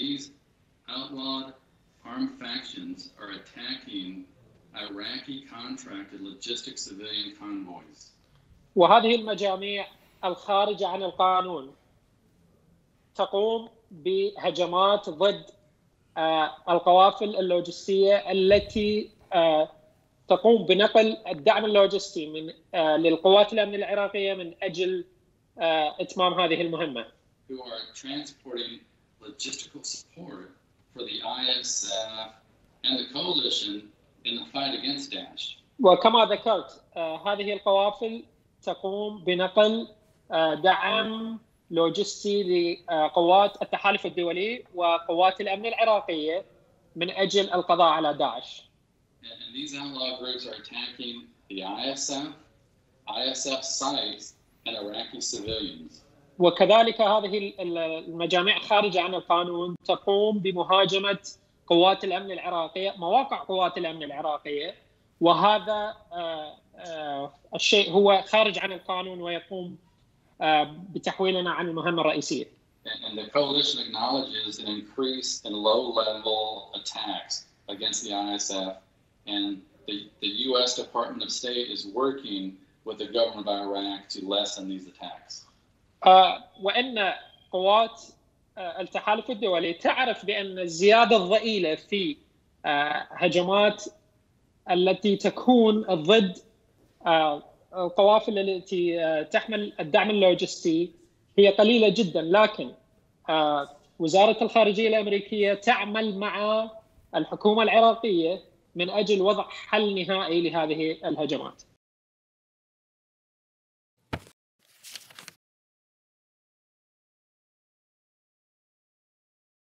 these outlawed armed factions are attacking Iraqi contracted logistic civilian convoys. وهذه المجاميع الخارجة عن القانون تقوم بهجمات ضد آه، القوافل اللوجستية التي آه، تقوم بنقل الدعم اللوجستي من آه، للقوات الأمن العراقية من أجل إتمام هذه المهمة. ISF and the coalition in the fight against Daesh. وكما ذكرت هذه القوافل تقوم بنقل دعم لوجستي لقوات التحالف الدولي وقوات الأمن العراقيه من أجل القضاء على داعش. And these outlaw groups are attacking the ISF, ISF sites, and Iraqi civilians. وكذلك هذه المجاميع خارجة عن القانون تقوم بمهاجمة قوات الأمن العراقية مواقع قوات الأمن العراقية وهذا الشيء هو خارج عن القانون ويقوم بتحويلنا عن المهمة الرئيسية. And the coalition acknowledges an increase in low-level attacks against the ISF, and the, the U.S. Department of State is working with the government of Iraq to lessen these attacks. وأن قوات التحالف الدولي تعرف بأن الزيادة الضئيلة في هجمات التي تكون ضد القوافل التي تحمل الدعم اللوجستي هي قليلة جدا لكن وزارة الخارجية الأمريكية تعمل مع الحكومة العراقية من أجل وضع حل نهائي لهذه الهجمات.